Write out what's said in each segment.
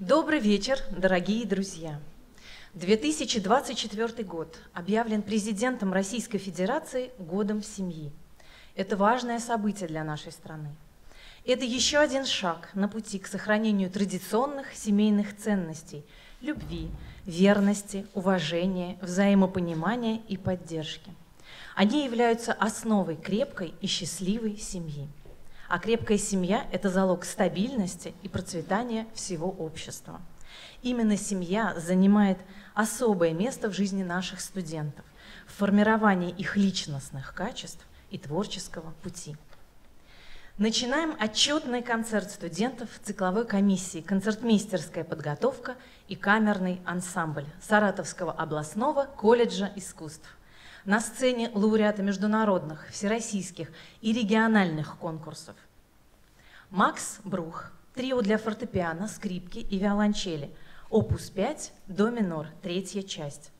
Добрый вечер, дорогие друзья! 2024 год объявлен президентом Российской Федерации Годом Семьи. Это важное событие для нашей страны. Это еще один шаг на пути к сохранению традиционных семейных ценностей – любви, верности, уважения, взаимопонимания и поддержки. Они являются основой крепкой и счастливой семьи. А крепкая семья – это залог стабильности и процветания всего общества. Именно семья занимает особое место в жизни наших студентов, в формировании их личностных качеств и творческого пути. Начинаем отчетный концерт студентов цикловой комиссии «Концертмейстерская подготовка и камерный ансамбль» Саратовского областного колледжа искусств на сцене лауреата международных, всероссийских и региональных конкурсов. Макс Брух, трио для фортепиано, скрипки и виолончели, опус 5, до минор, третья часть.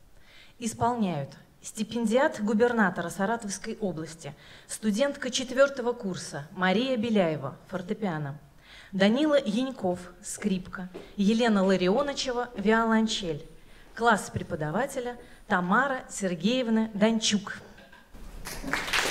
Исполняют стипендиат губернатора Саратовской области, студентка четвертого курса Мария Беляева, фортепиано, Данила Яньков, скрипка, Елена Ларионовичева, виолончель, класс преподавателя – Тамара Сергеевна Данчук. А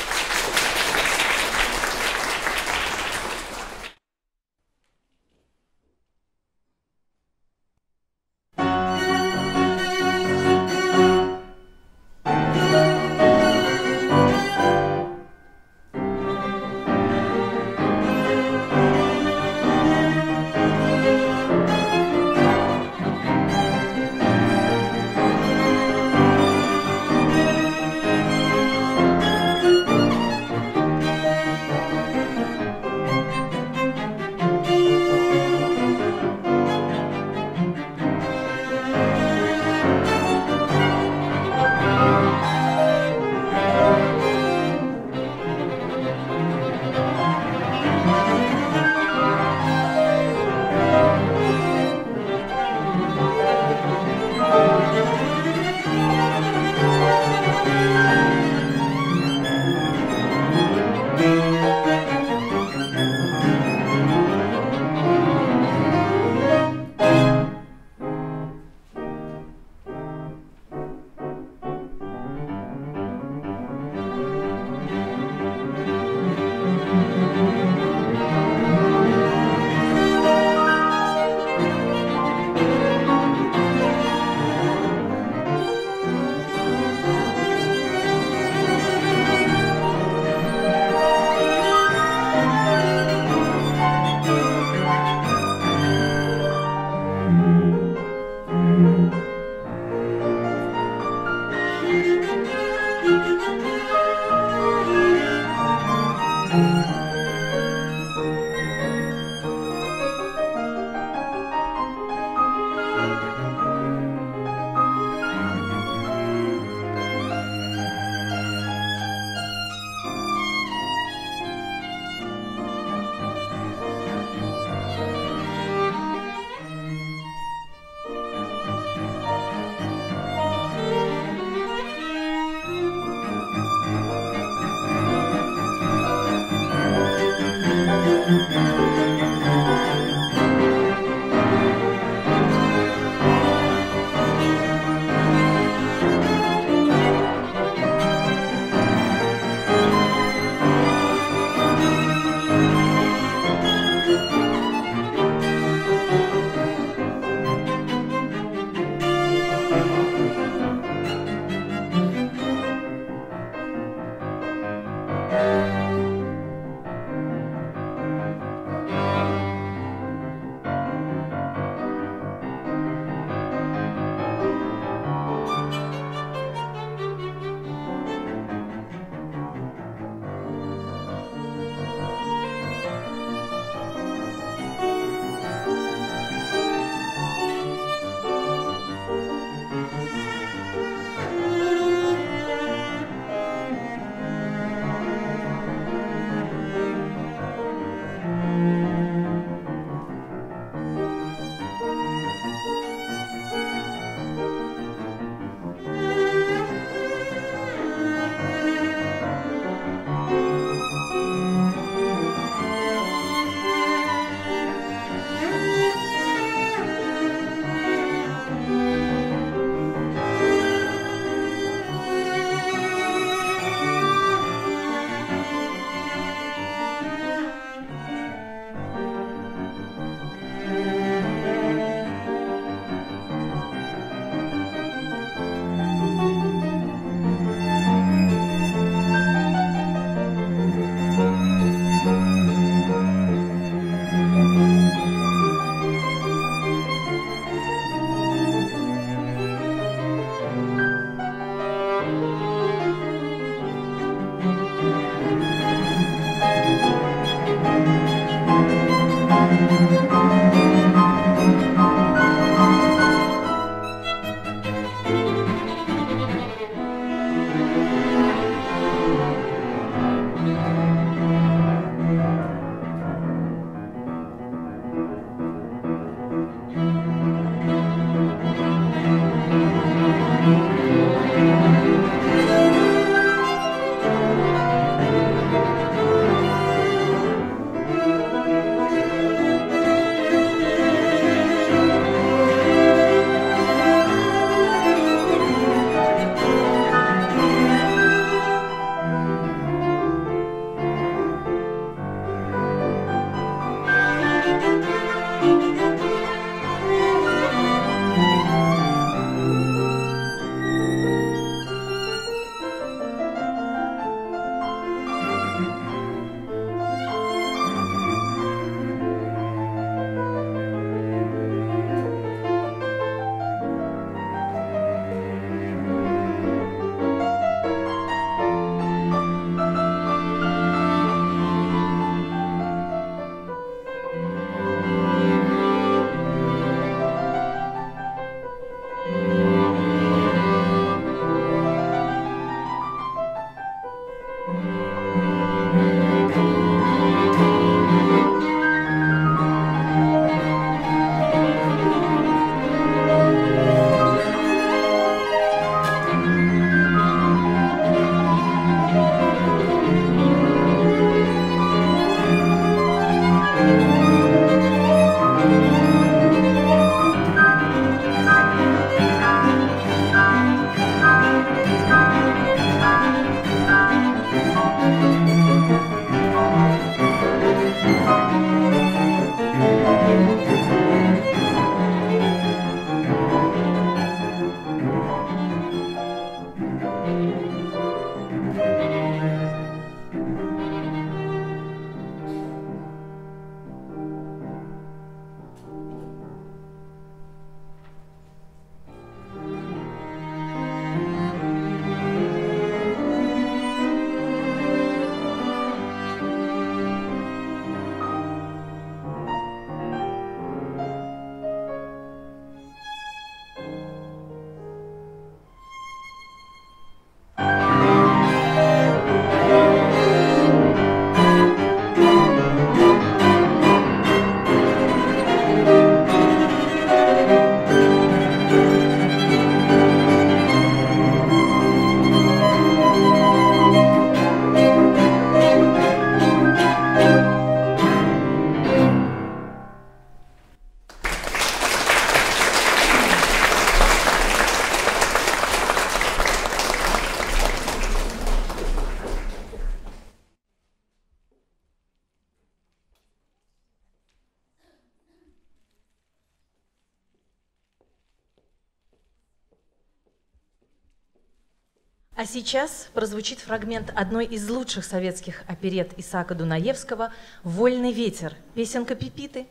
сейчас прозвучит фрагмент одной из лучших советских оперет Исаака Дунаевского «Вольный ветер», песенка Пипиты,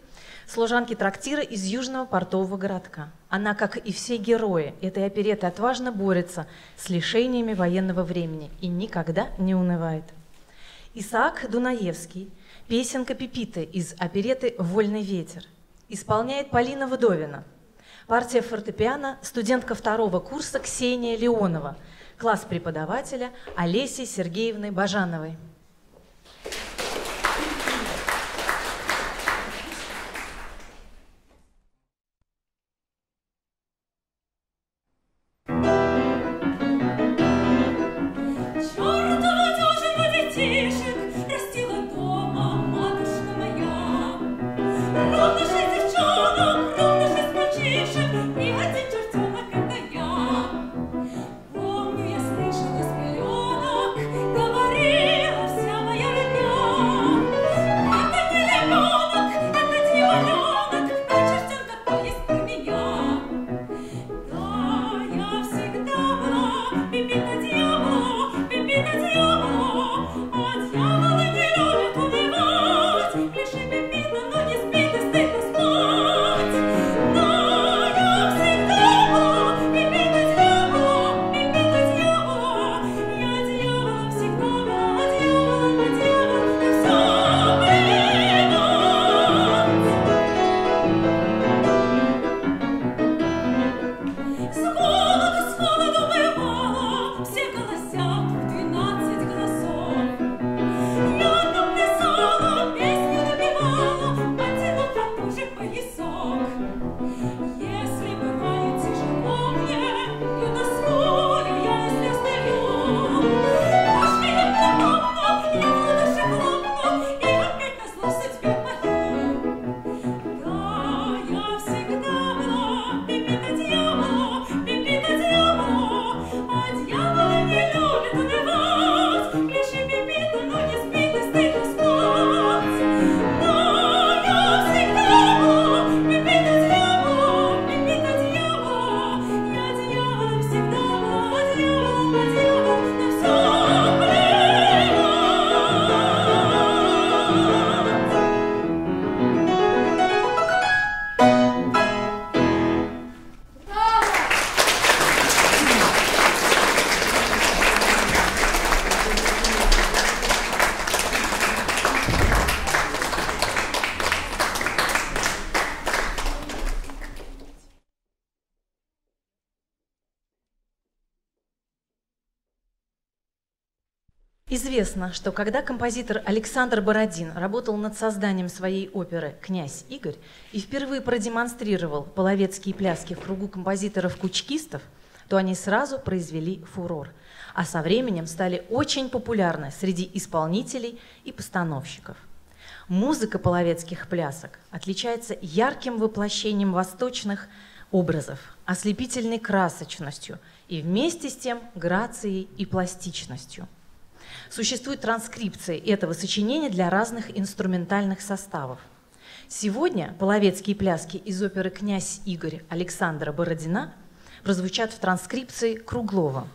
служанки трактира из южного портового городка. Она, как и все герои этой опереты, отважно борется с лишениями военного времени и никогда не унывает. Исаак Дунаевский, песенка Пипиты из опереты «Вольный ветер», исполняет Полина Вдовина. Партия фортепиано – студентка второго курса Ксения Леонова – класс преподавателя Олеси Сергеевны Бажановой. Известно, что когда композитор Александр Бородин работал над созданием своей оперы «Князь Игорь» и впервые продемонстрировал половецкие пляски в кругу композиторов-кучкистов, то они сразу произвели фурор, а со временем стали очень популярны среди исполнителей и постановщиков. Музыка половецких плясок отличается ярким воплощением восточных образов, ослепительной красочностью и вместе с тем грацией и пластичностью – Существуют транскрипции этого сочинения для разных инструментальных составов. Сегодня половецкие пляски из оперы «Князь Игорь» Александра Бородина прозвучат в транскрипции Круглова.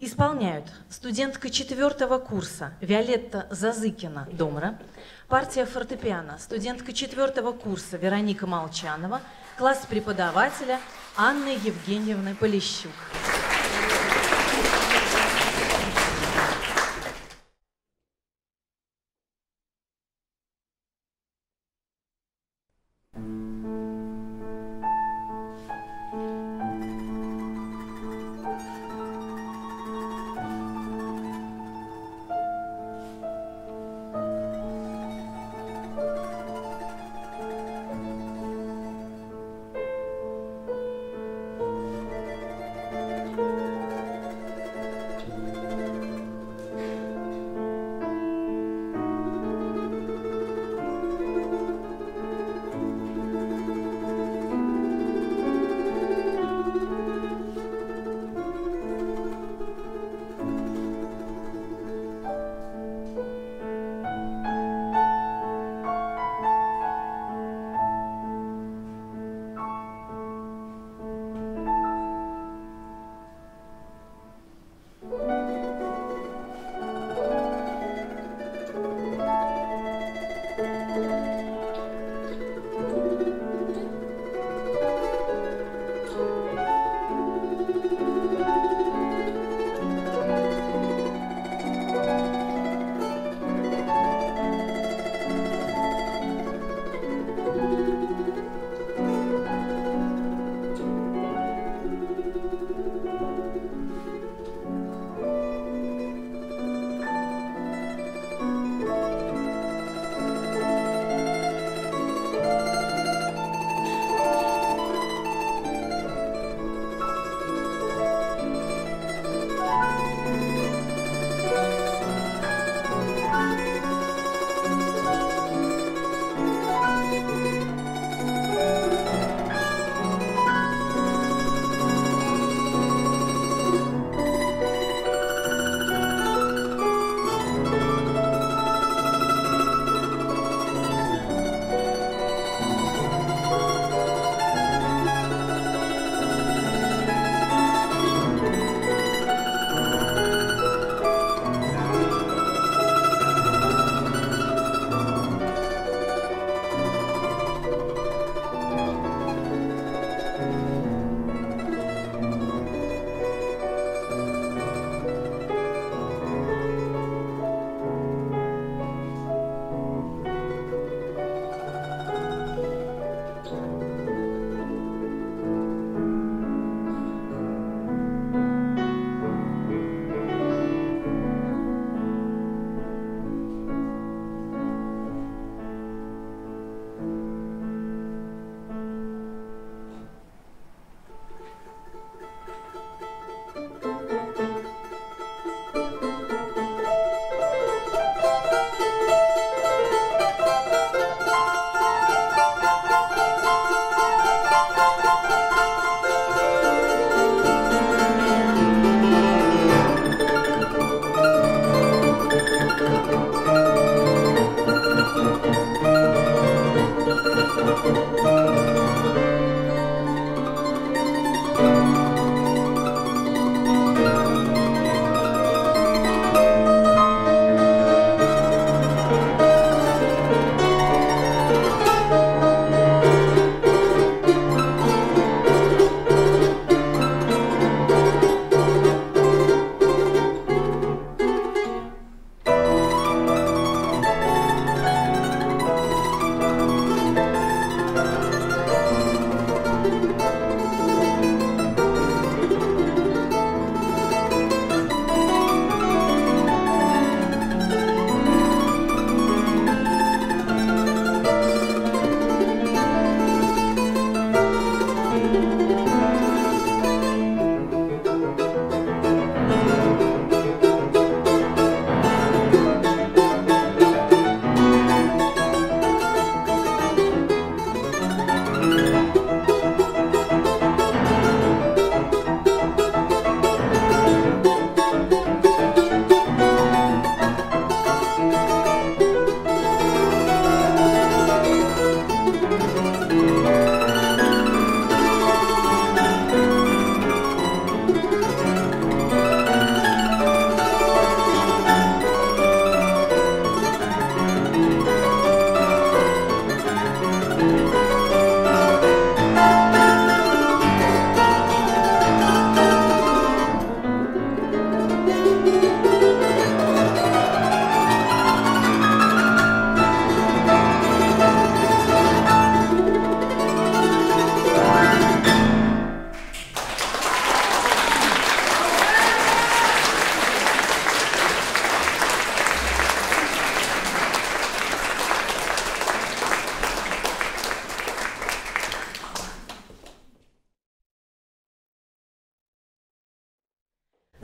Исполняют студентка четвертого курса Виолетта Зазыкина Домра, партия фортепиано, студентка четвертого курса Вероника Молчанова, класс преподавателя Анны Евгеньевны Полищук.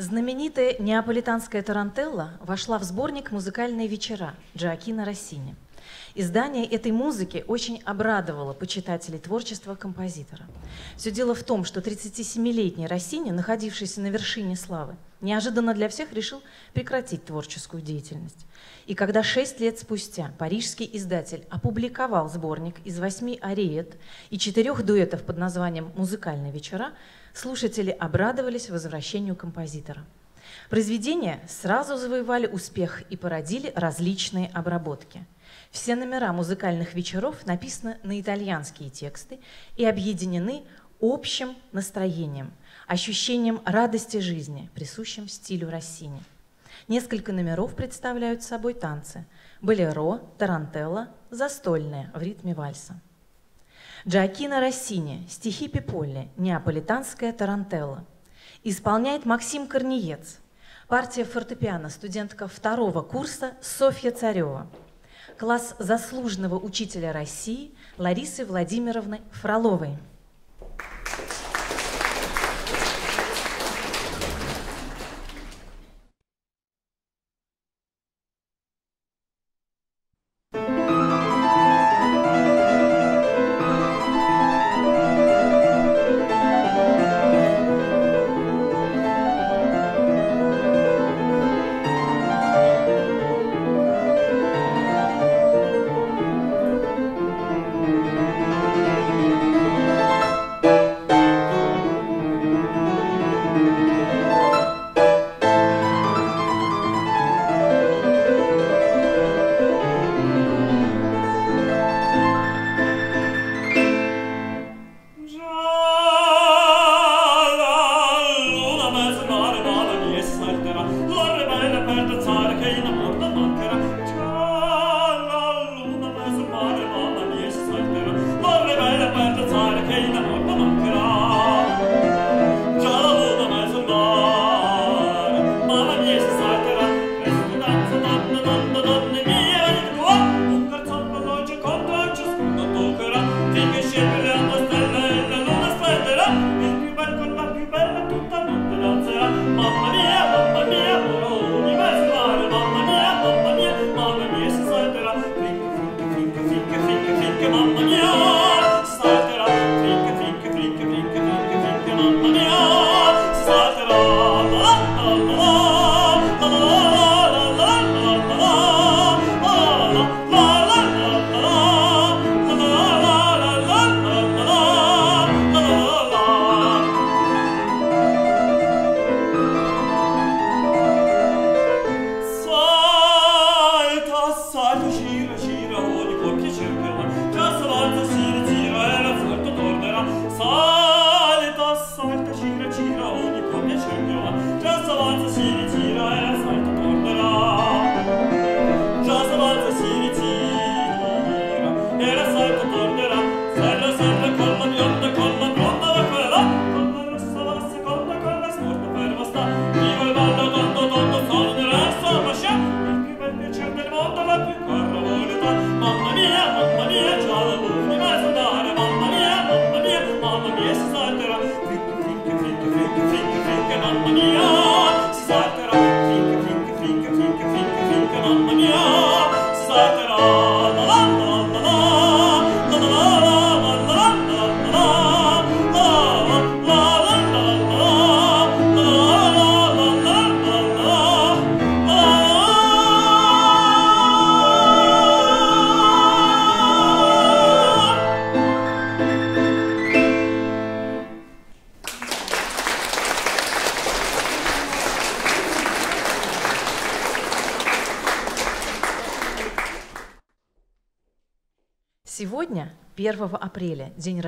Знаменитая неаполитанская тарантелла вошла в сборник «Музыкальные вечера» Джоакина Россини. Издание этой музыки очень обрадовало почитателей творчества композитора. Все дело в том, что 37-летний Россини, находившийся на вершине славы, неожиданно для всех решил прекратить творческую деятельность. И когда шесть лет спустя парижский издатель опубликовал сборник из восьми ариет и четырех дуэтов под названием «Музыкальные вечера», слушатели обрадовались возвращению композитора. Произведения сразу завоевали успех и породили различные обработки. Все номера музыкальных вечеров написаны на итальянские тексты и объединены общим настроением, ощущением радости жизни, присущим стилю Россини. Несколько номеров представляют собой танцы – болеро, тарантелла, застольные в ритме вальса. Джоакино Россини, стихи Пиполли, неаполитанская тарантелла. Исполняет Максим Корниец. Партия фортепиано, студентка второго курса Софья Царева. Класс заслуженного учителя России Ларисы Владимировны Фроловой.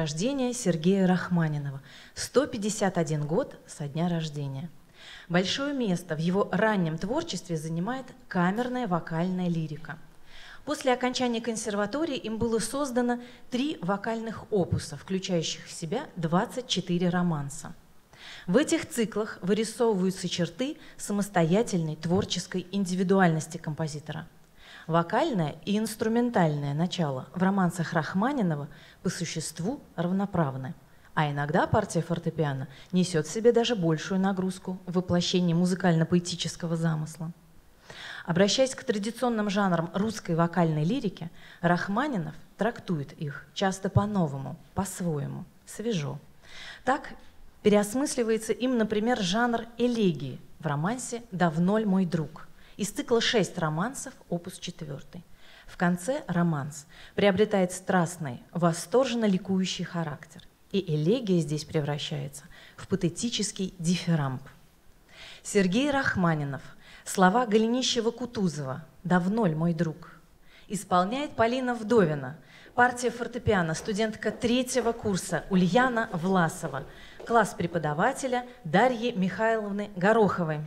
Рождения Сергея Рахманинова, 151 год со дня рождения. Большое место в его раннем творчестве занимает камерная вокальная лирика. После окончания консерватории им было создано три вокальных опуса, включающих в себя 24 романса. В этих циклах вырисовываются черты самостоятельной творческой индивидуальности композитора – Вокальное и инструментальное начало в романсах Рахманинова по существу равноправны. А иногда партия фортепиано несет в себе даже большую нагрузку в воплощении музыкально-поэтического замысла. Обращаясь к традиционным жанрам русской вокальной лирики, Рахманинов трактует их часто по-новому, по-своему, свежо. Так переосмысливается им, например, жанр элегии в романсе «Давно ль мой друг» из цикла «Шесть романсов», опус 4. В конце романс приобретает страстный, восторженно ликующий характер, и элегия здесь превращается в патетический дифирамб. Сергей Рахманинов, слова Голенищева-Кутузова «Давно ль мой друг» исполняет Полина Вдовина, партия фортепиано, студентка третьего курса Ульяна Власова, класс преподавателя Дарьи Михайловны Гороховой.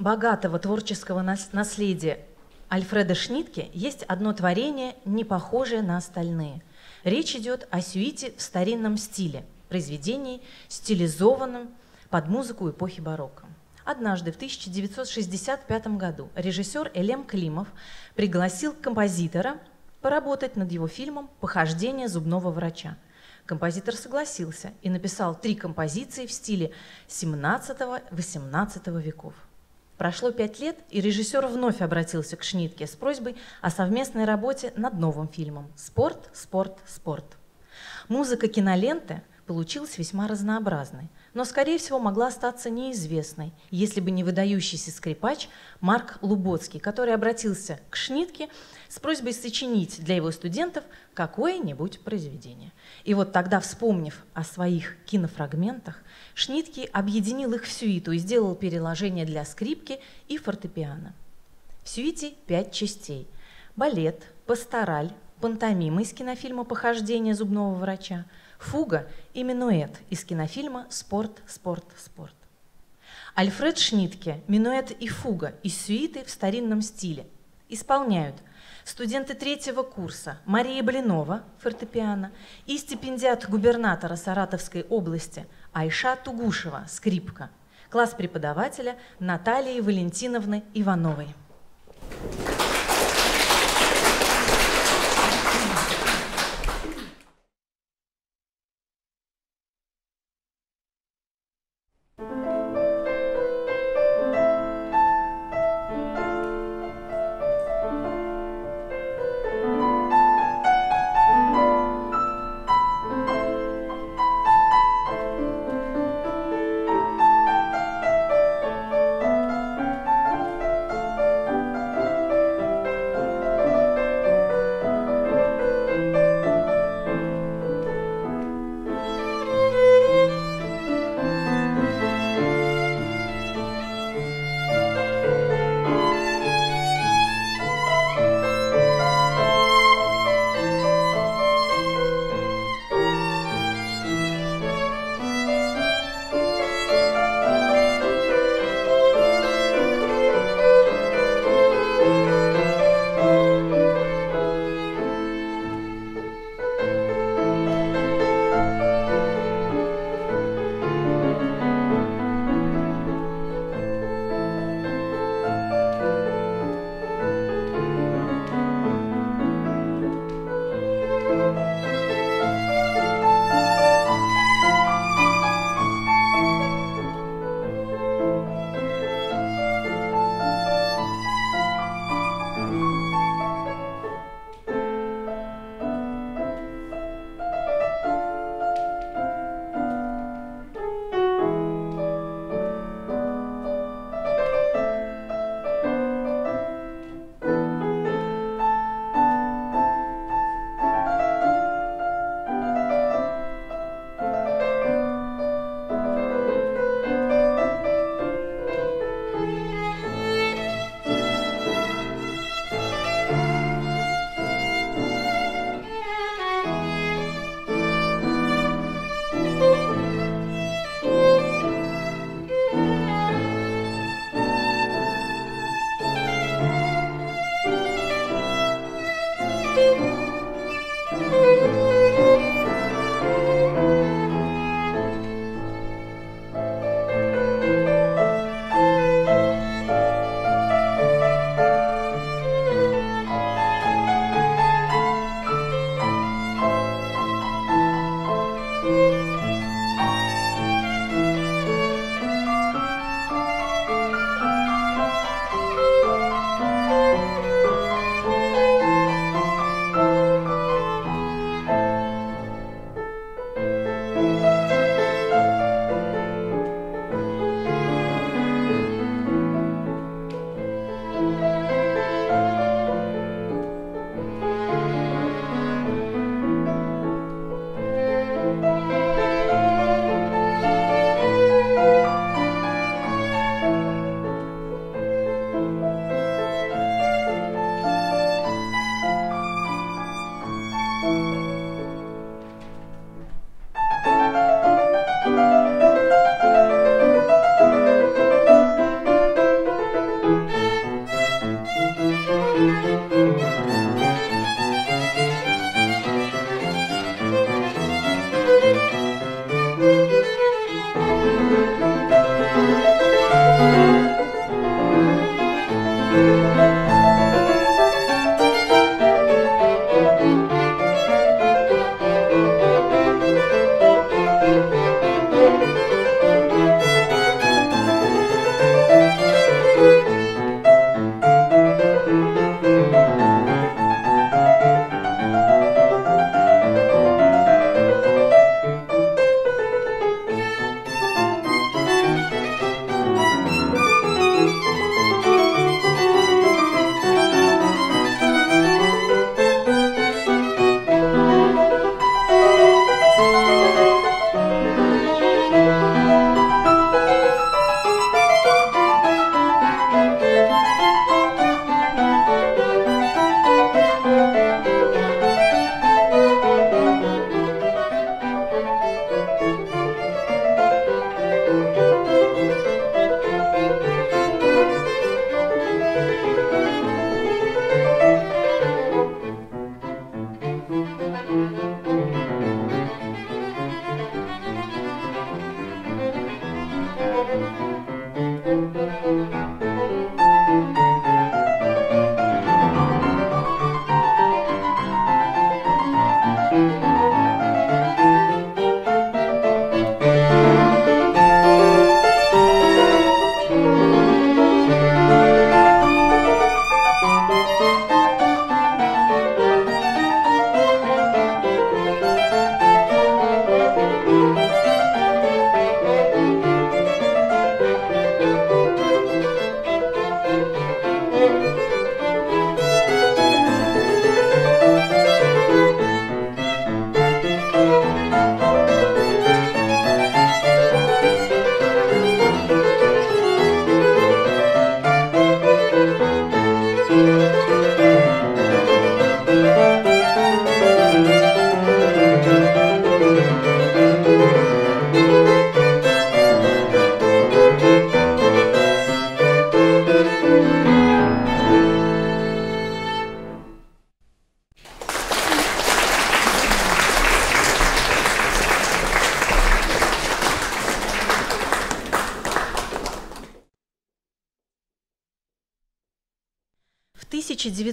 Богатого творческого наследия Альфреда Шнитке есть одно творение, не похожее на остальные. Речь идет о сюите в старинном стиле, произведении, стилизованном под музыку эпохи барокко. Однажды в 1965 году режиссер Элем Климов пригласил композитора поработать над его фильмом «Похождение зубного врача». Композитор согласился и написал три композиции в стиле 17-18 веков. Прошло пять лет, и режиссер вновь обратился к Шнитке с просьбой о совместной работе над новым фильмом «Спорт, спорт, спорт». Музыка киноленты получилась весьма разнообразной, но, скорее всего, могла остаться неизвестной, если бы не выдающийся скрипач Марк Луботский, который обратился к Шнитке с просьбой сочинить для его студентов какое-нибудь произведение. И вот тогда, вспомнив о своих кинофрагментах, Шнитки объединил их в сюиту и сделал переложение для скрипки и фортепиано. В сюите пять частей – балет, пастораль, пантомима из кинофильма «Похождение зубного врача», фуга и минуэт из кинофильма «Спорт, спорт, спорт». Альфред Шнитке, минуэт и фуга из сюиты в старинном стиле исполняют – студенты третьего курса Мария Блинова, фортепиано, и стипендиат губернатора Саратовской области Айша Тугушева, скрипка, класс преподавателя Натальи Валентиновны Ивановой.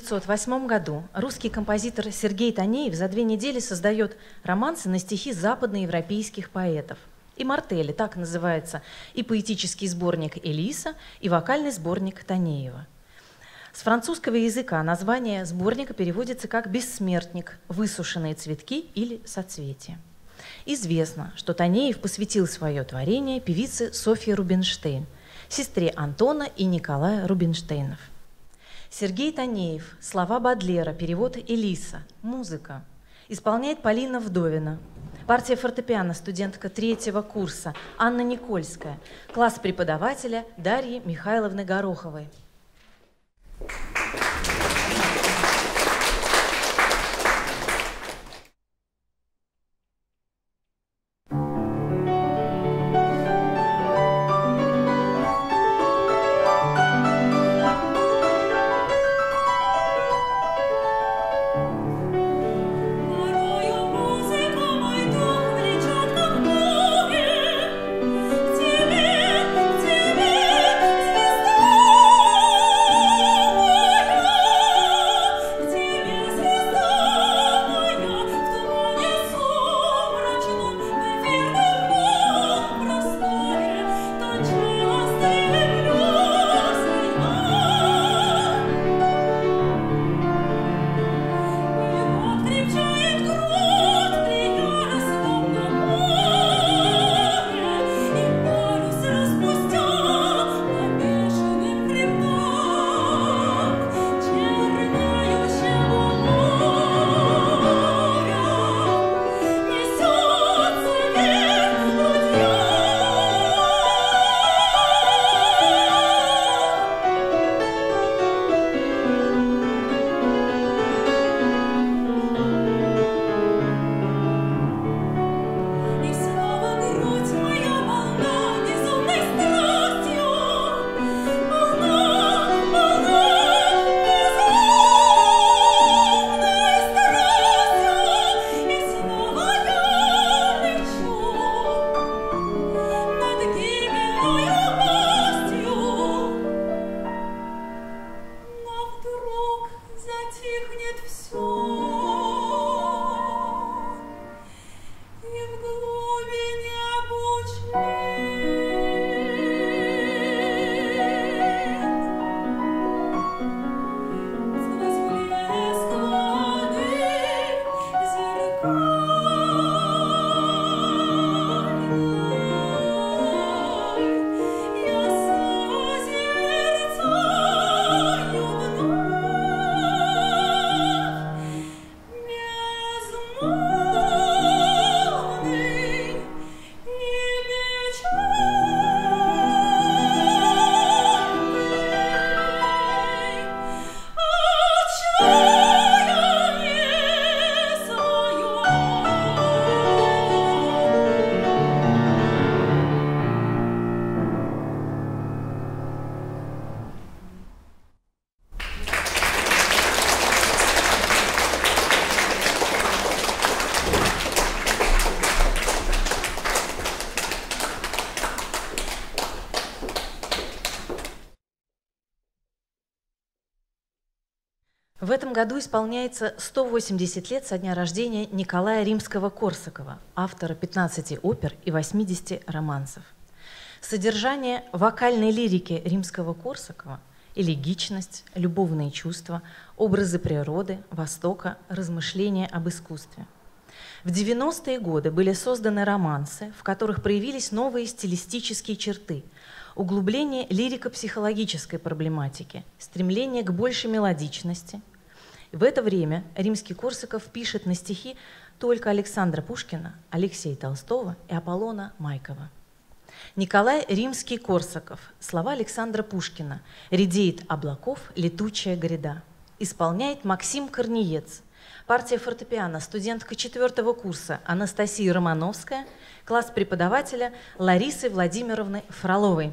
1908 году русский композитор Сергей Танеев за две недели создает романсы на стихи западноевропейских поэтов. И «Мартели» так называется и поэтический сборник Элиса, и вокальный сборник Танеева. С французского языка название сборника переводится как «бессмертник», «высушенные цветки» или «соцветия». Известно, что Танеев посвятил свое творение певице Софье Рубинштейн, сестре Антона и Николая Рубинштейнов – Сергей Танеев, слова Бадлера, перевод Элиса, музыка. Исполняет Полина Вдовина. Партия фортепиано, студентка третьего курса, Анна Никольская. Класс преподавателя Дарьи Михайловны Гороховой. Этом году исполняется 180 лет со дня рождения Николая Римского-Корсакова, автора 15 опер и 80 романсов. Содержание вокальной лирики Римского-Корсакова – элегичность, любовные чувства, образы природы, Востока, размышления об искусстве. В 90-е годы были созданы романсы, в которых проявились новые стилистические черты – углубление лирико-психологической проблематики, стремление к большей мелодичности. В это время римский Корсаков пишет на стихи только Александра Пушкина, Алексея Толстого и Аполлона Майкова. Николай Римский-Корсаков. Слова Александра Пушкина. «Редеет облаков летучая гряда». Исполняет Максим Корниец. Партия фортепиано, студентка четвертого курса Анастасия Романовская, класс преподавателя Ларисы Владимировны Фроловой.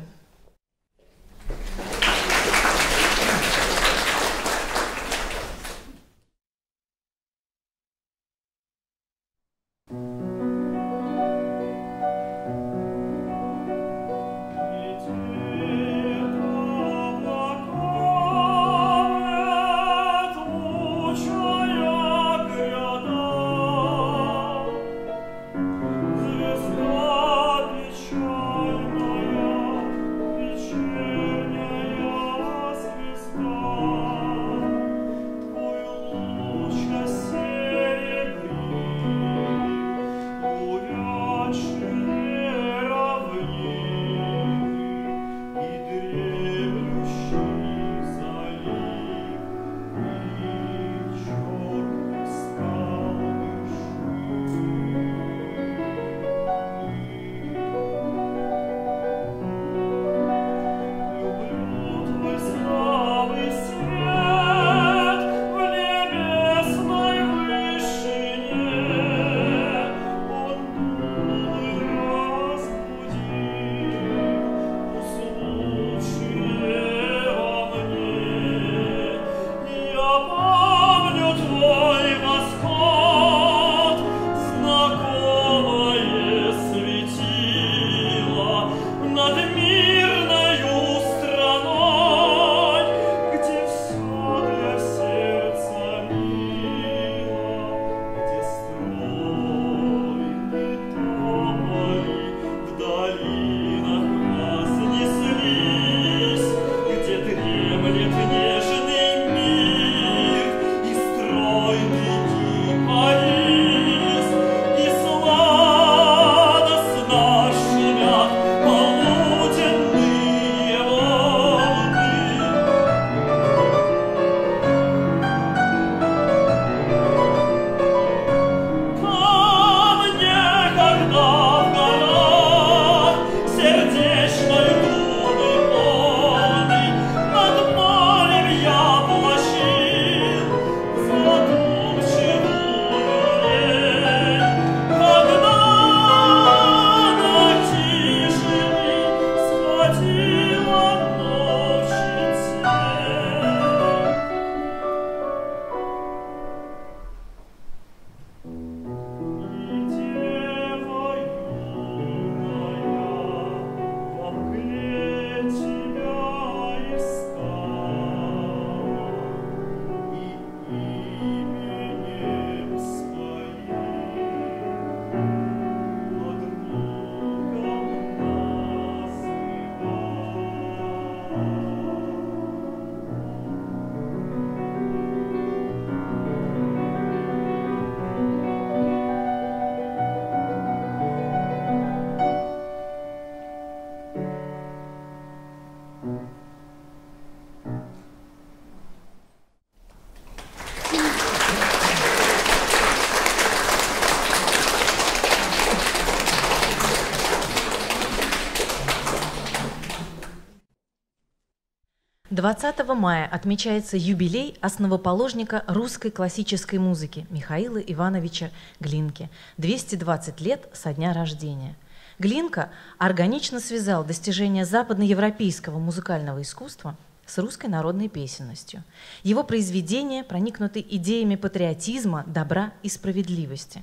20 мая отмечается юбилей основоположника русской классической музыки Михаила Ивановича Глинки. 220 лет со дня рождения. Глинка органично связал достижения западноевропейского музыкального искусства с русской народной песенностью. Его произведения проникнуты идеями патриотизма, добра и справедливости.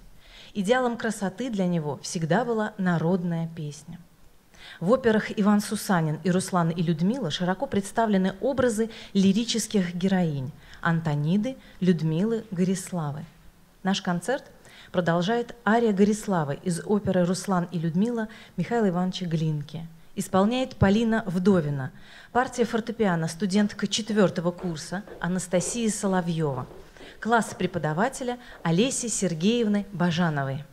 Идеалом красоты для него всегда была народная песня. В операх Иван Сусанин и Руслан и Людмила широко представлены образы лирических героинь – Антониды, Людмилы, Гориславы. Наш концерт – продолжает ария Гориславы из оперы «Руслан и Людмила» Михаила Ивановича Глинки. Исполняет Полина Вдовина. Партия фортепиано студентка четвертого курса Анастасия Соловьева. Класс преподавателя Олеси Сергеевны Бажановой.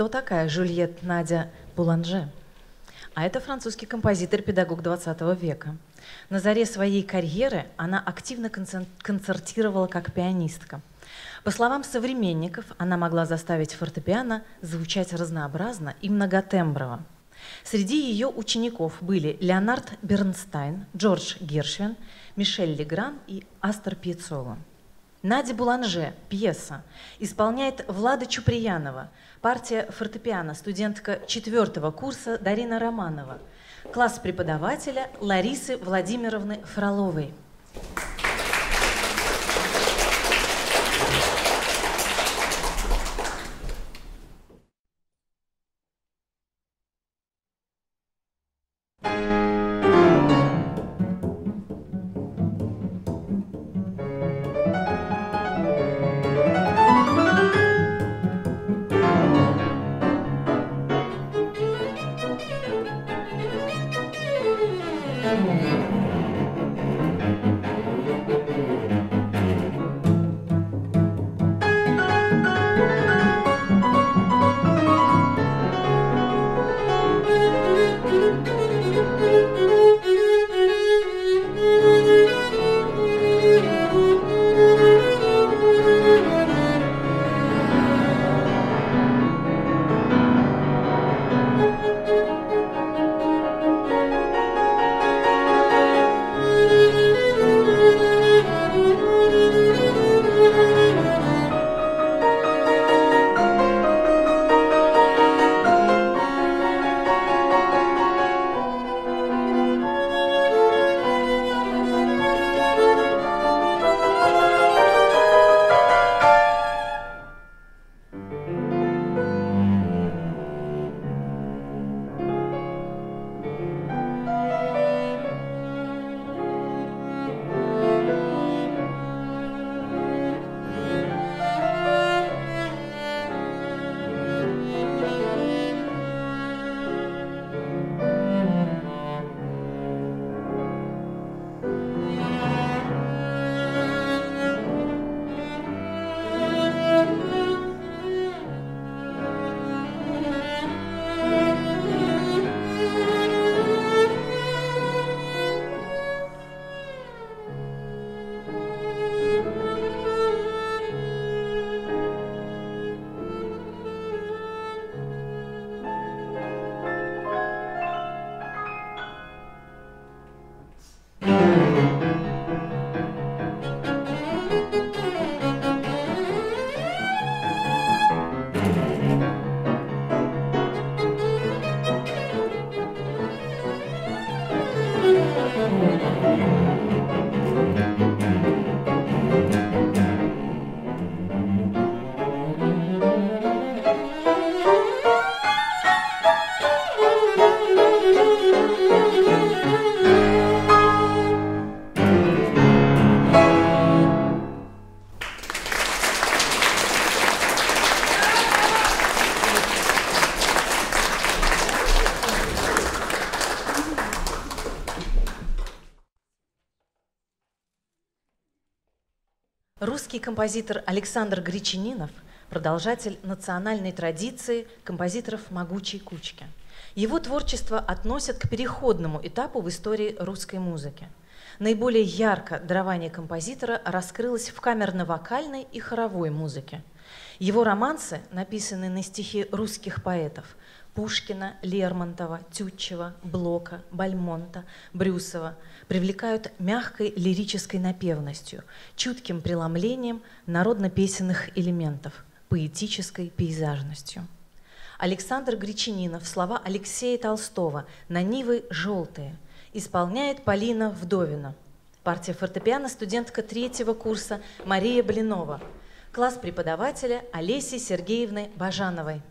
Кто такая Жюльет Надя Буланже? А это французский композитор-педагог 20 века. На заре своей карьеры она активно концертировала как пианистка. По словам современников, она могла заставить фортепиано звучать разнообразно и многотемброво. Среди ее учеников были Леонард Бернстайн, Джордж Гершвин, Мишель Легран и Астер Пьецоло. Надя Буланже, пьеса, исполняет Влада Чуприянова, партия фортепиано, студентка четвертого курса Дарина Романова, класс преподавателя Ларисы Владимировны Фроловой. Русский композитор Александр Гречининов – продолжатель национальной традиции композиторов «Могучей кучки». Его творчество относят к переходному этапу в истории русской музыки. Наиболее ярко дарование композитора раскрылось в камерно-вокальной и хоровой музыке. Его романсы, написанные на стихи русских поэтов Пушкина, Лермонтова, Тютчева, Блока, Бальмонта, Брюсова – привлекают мягкой лирической напевностью, чутким преломлением народно-песенных элементов, поэтической пейзажностью. Александр Гречининов, слова Алексея Толстого «На нивы желтые» исполняет Полина Вдовина. Партия фортепиано студентка третьего курса Мария Блинова. Класс преподавателя Олеси Сергеевны Бажановой.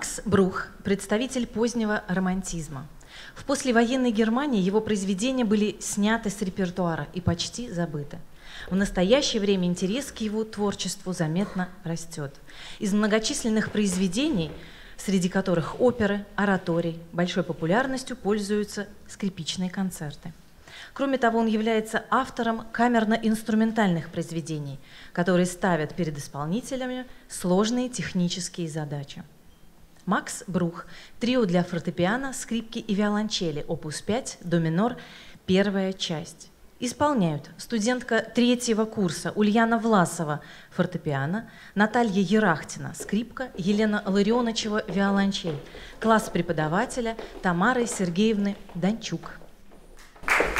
Макс Брух – представитель позднего романтизма. В послевоенной Германии его произведения были сняты с репертуара и почти забыты. В настоящее время интерес к его творчеству заметно растет. Из многочисленных произведений, среди которых оперы, ораторий, большой популярностью пользуются скрипичные концерты. Кроме того, он является автором камерно-инструментальных произведений, которые ставят перед исполнителями сложные технические задачи. Макс Брух, трио для фортепиано, скрипки и виолончели, опус 5, до минор, первая часть. Исполняют студентка третьего курса Ульяна Власова, фортепиано, Наталья Ерахтина, скрипка, Елена Ларионовичева, виолончель, класс преподавателя Тамары Сергеевны Данчук. Thank you.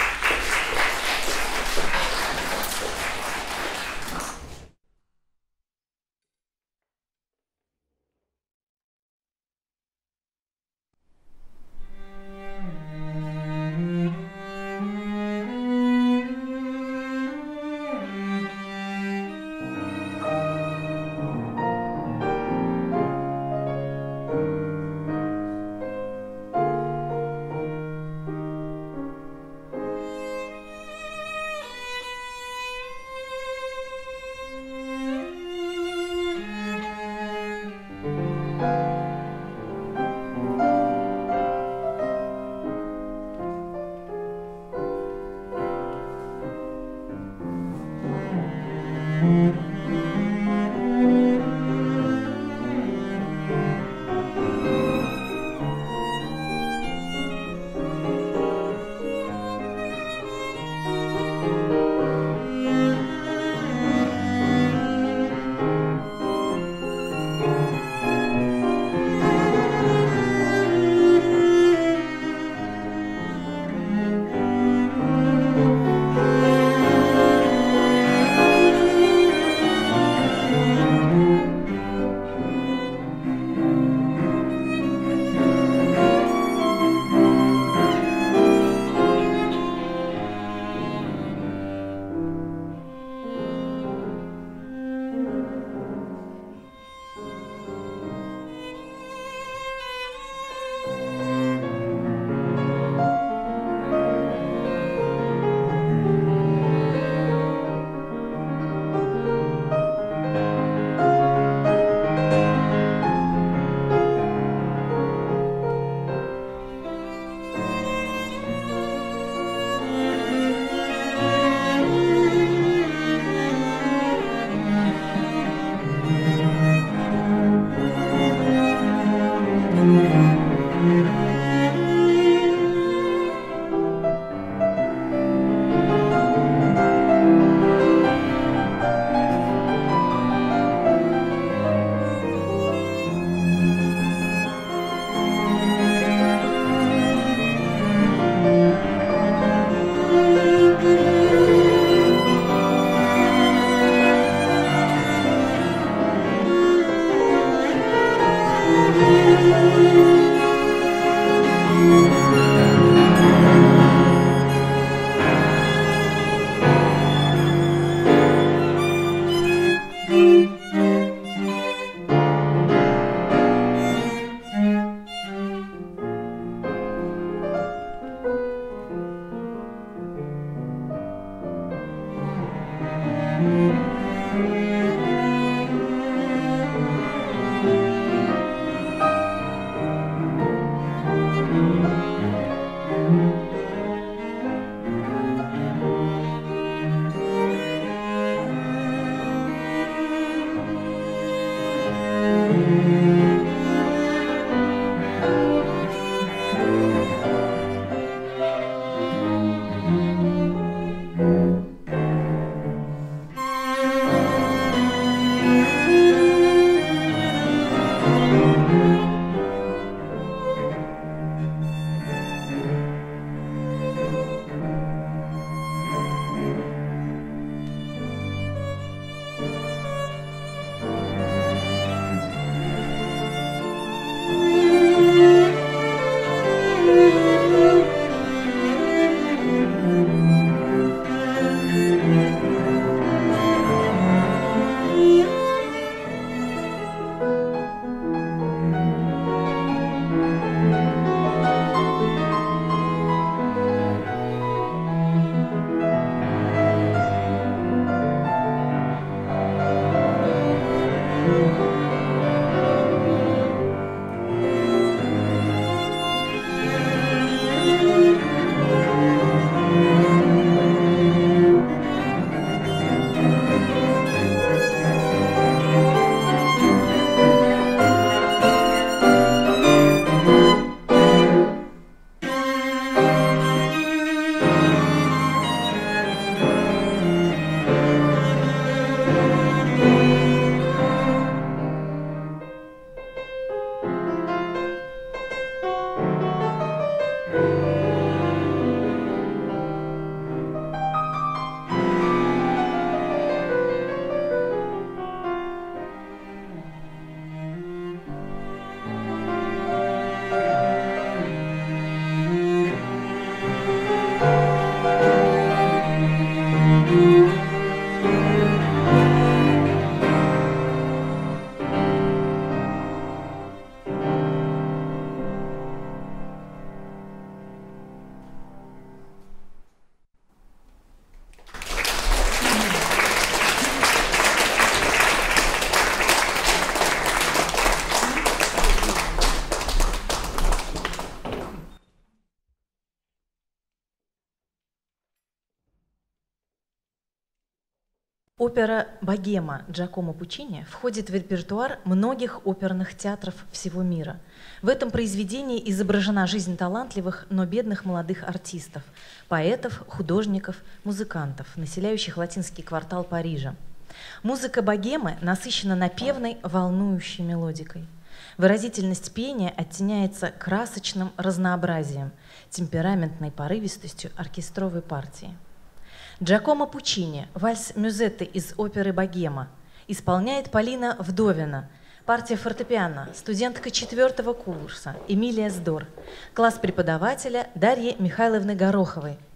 Опера «Богема» Джакомо Пучини входит в репертуар многих оперных театров всего мира. В этом произведении изображена жизнь талантливых, но бедных молодых артистов, поэтов, художников, музыкантов, населяющих латинский квартал Парижа. Музыка богемы насыщена напевной, волнующей мелодикой. Выразительность пения оттеняется красочным разнообразием, темпераментной порывистостью оркестровой партии. Джакомо Пучини, вальс Мюзетты из оперы «Богема», исполняет Полина Вдовина, партия фортепиано, студентка четвертого курса Эмилия Сдор, класс преподавателя Дарьи Михайловны Гороховой –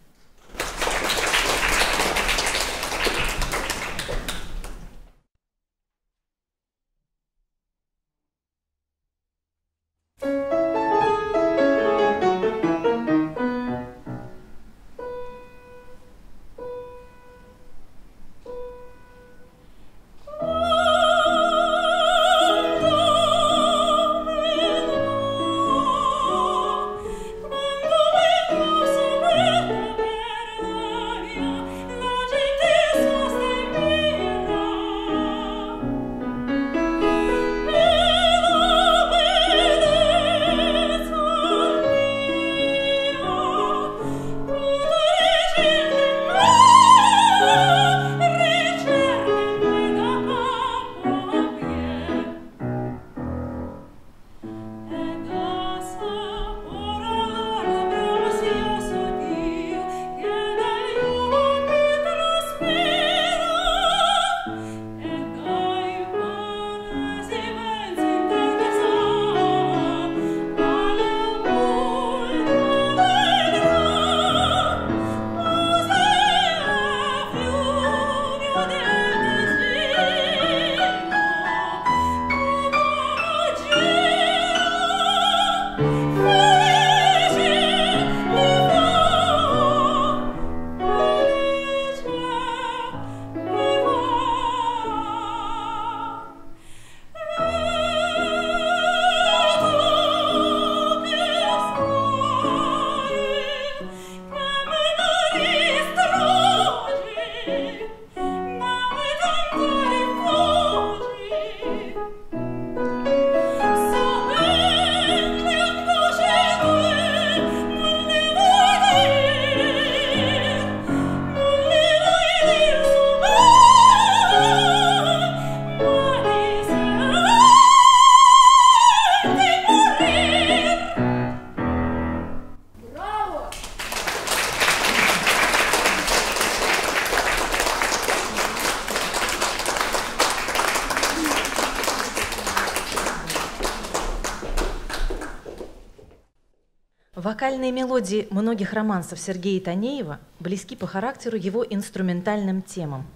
Вокальные мелодии многих романсов Сергея Танеева близки по характеру его инструментальным темам.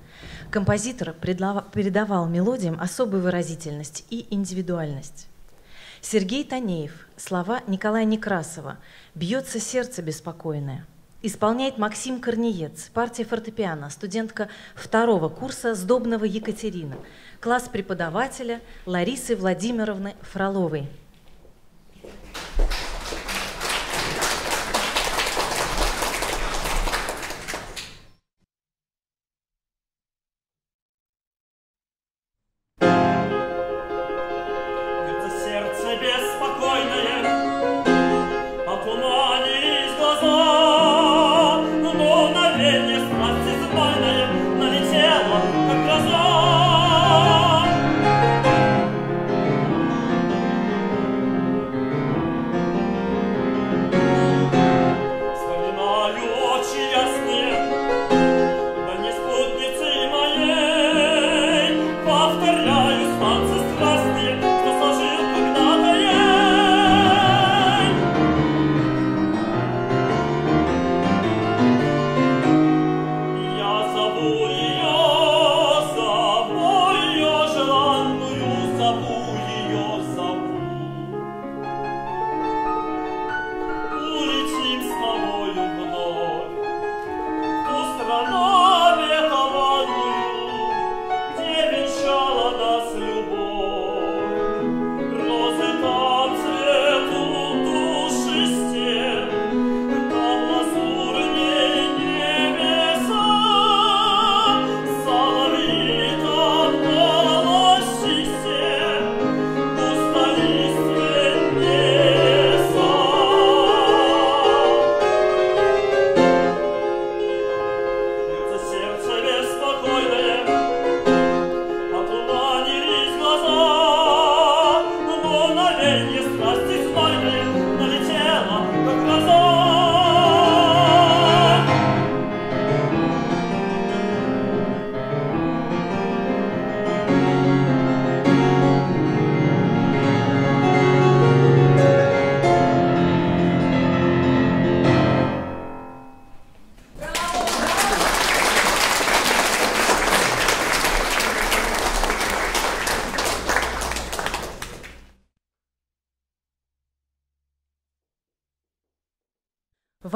Композитор передавал мелодиям особую выразительность и индивидуальность. Сергей Танеев, слова Николая Некрасова «Бьется сердце беспокойное». Исполняет Максим Корнеец, партия фортепиано, студентка второго курса Сдобного Екатерина, класс преподавателя Ларисы Владимировны Фроловой. повторяю станцы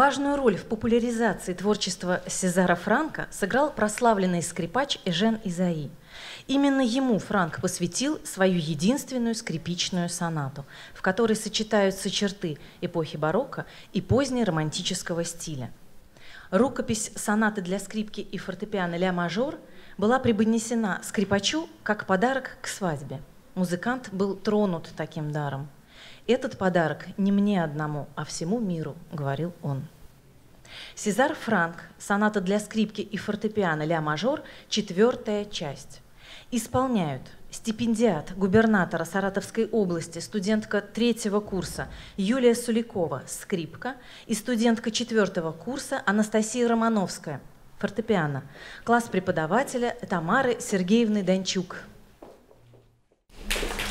Важную роль в популяризации творчества Сезара Франка сыграл прославленный скрипач Эжен Изаи. Именно ему Франк посвятил свою единственную скрипичную сонату, в которой сочетаются черты эпохи барокко и позднеромантического стиля. Рукопись сонаты для скрипки и фортепиано «Ля мажор» была преподнесена скрипачу как подарок к свадьбе. Музыкант был тронут таким даром – «Этот подарок не мне одному, а всему миру», — говорил он. Сезар Франк, соната для скрипки и фортепиано «Ля мажор», четвертая часть. Исполняют стипендиат губернатора Саратовской области, студентка третьего курса Юлия Суликова, скрипка, и студентка четвертого курса Анастасия Романовская, фортепиано. Класс преподавателя Тамары Сергеевны Данчук. Один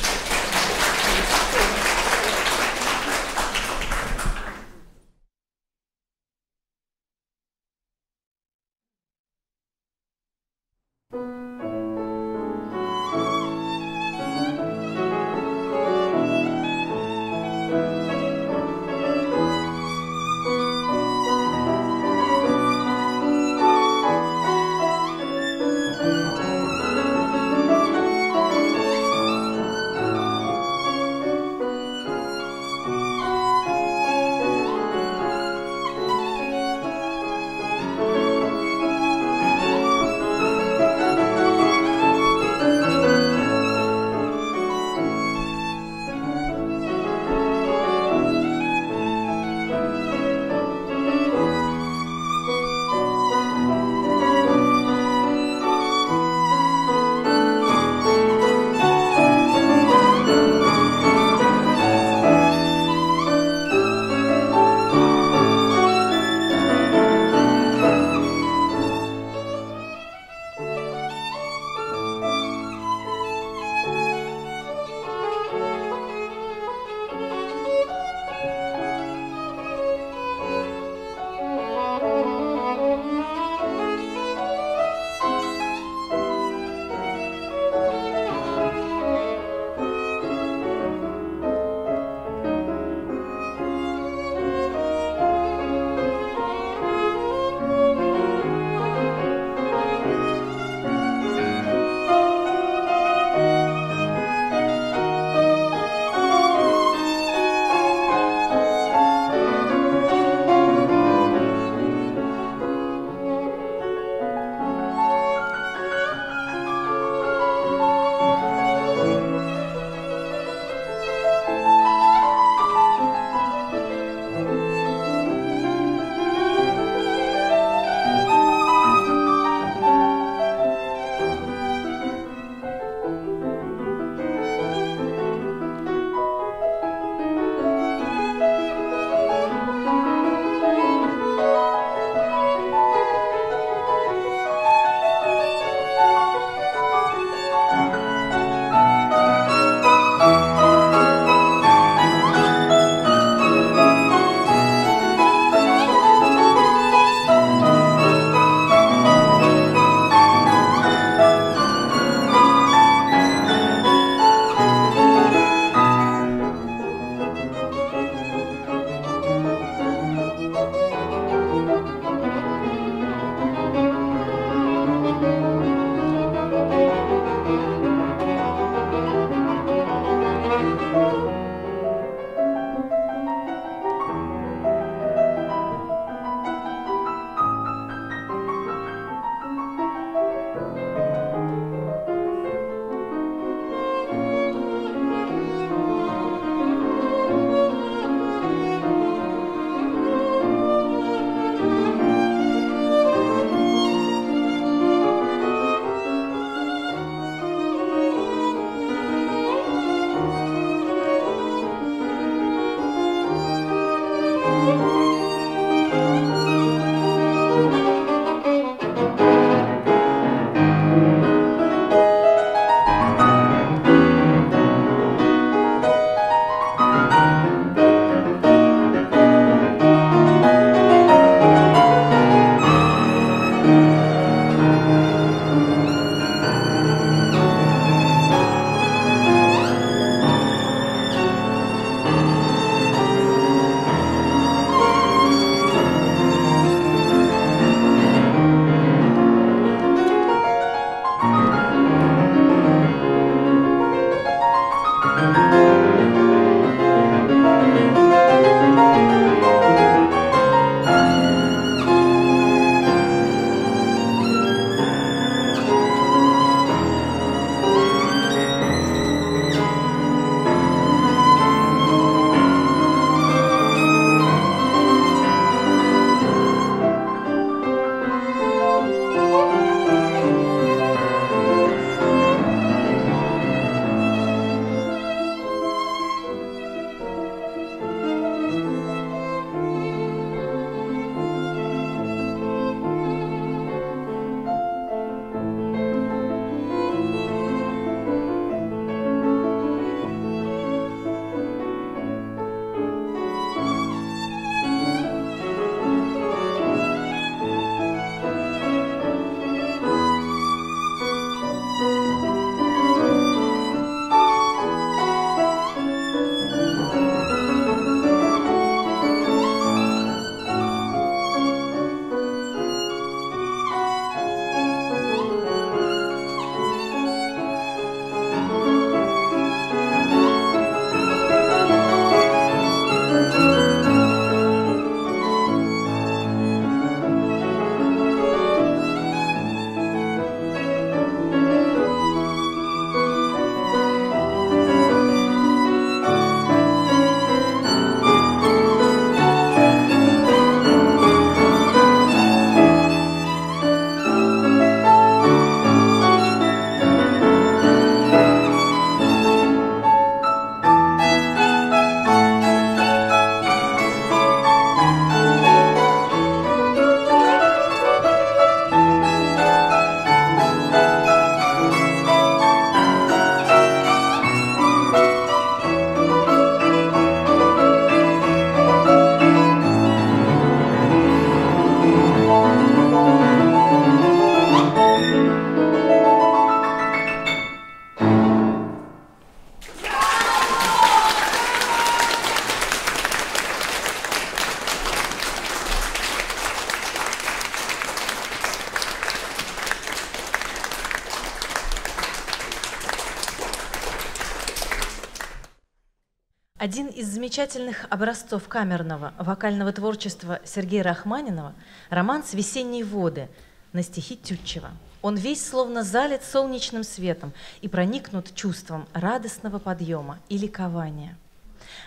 из замечательных образцов камерного вокального творчества Сергея Рахманинова – романс «Весенние воды» на стихи Тютчева. Он весь словно залит солнечным светом и проникнут чувством радостного подъема и ликования.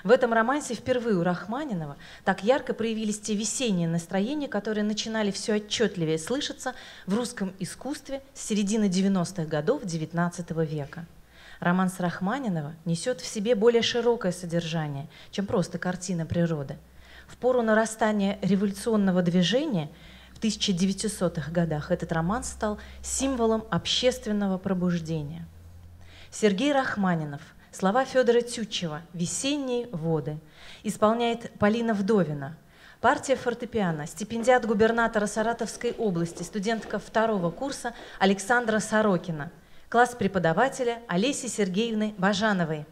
В этом романсе впервые у Рахманинова так ярко проявились те весенние настроения, которые начинали все отчетливее слышаться в русском искусстве с середины 90-х годов XIX века – Романс Рахманинова несет в себе более широкое содержание, чем просто картина природы. В пору нарастания революционного движения в 1900-х годах этот роман стал символом общественного пробуждения. Сергей Рахманинов, слова Федора Тютчева «Весенние воды» исполняет Полина Вдовина, партия фортепиано, стипендиат губернатора Саратовской области, студентка второго курса Александра Сорокина – класс преподавателя Олеси Сергеевны Бажановой.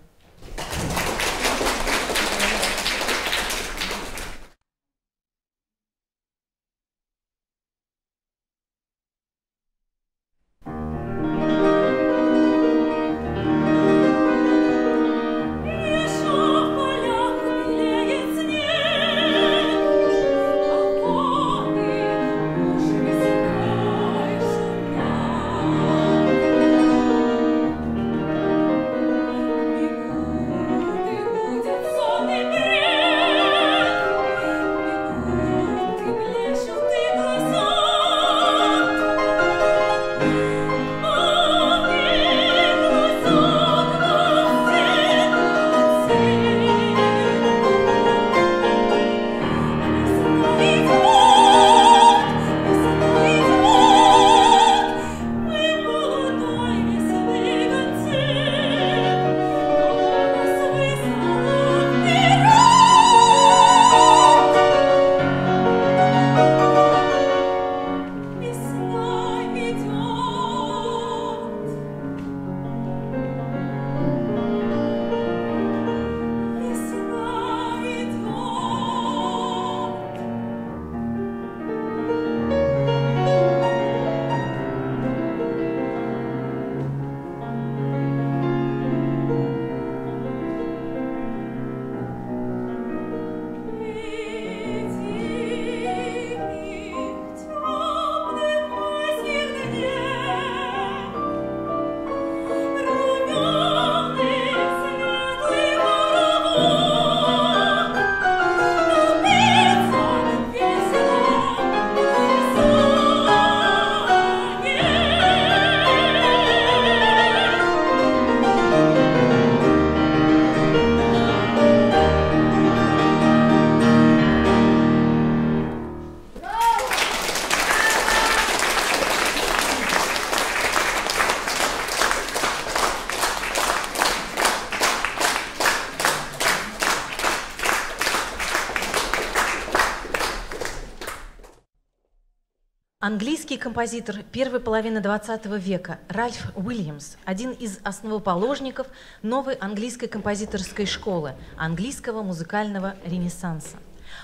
Английский композитор первой половины XX века Ральф Уильямс – один из основоположников новой английской композиторской школы, английского музыкального ренессанса.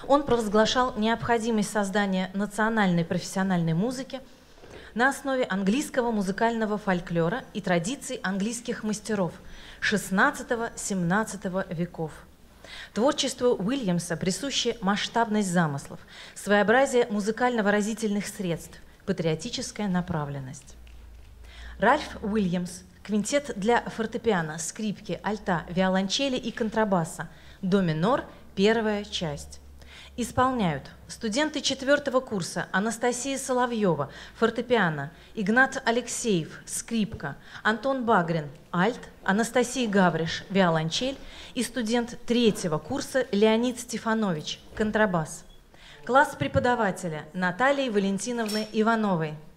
Он провозглашал необходимость создания национальной профессиональной музыки на основе английского музыкального фольклора и традиций английских мастеров XVI-XVII веков – Творчеству Уильямса присуще масштабность замыслов, своеобразие музыкально-выразительных средств, патриотическая направленность. Ральф Уильямс – квинтет для фортепиано, скрипки, альта, виолончели и контрабаса, до минор, первая часть. Исполняют студенты четвертого курса Анастасия Соловьева, фортепиано, Игнат Алексеев, скрипка, Антон Багрин, альт, Анастасия Гавриш, виолончель и студент третьего курса Леонид Стефанович, контрабас. Класс преподавателя Натальи Валентиновны Ивановой –